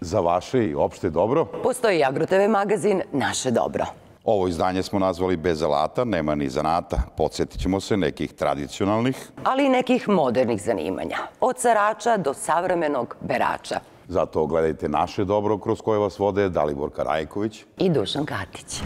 za vaše i opšte dobro. Postoji AgroTV magazin Naše dobro. Ovo izdanje smo nazvali Bez alata, nema ni zanata. Podsjetit ćemo se nekih tradicionalnih. Ali i nekih modernih zanimanja. Od sarača do savremenog berača. Zato gledajte naše dobro kroz koje vas vode Dalibor Karajković i Dušan Katić.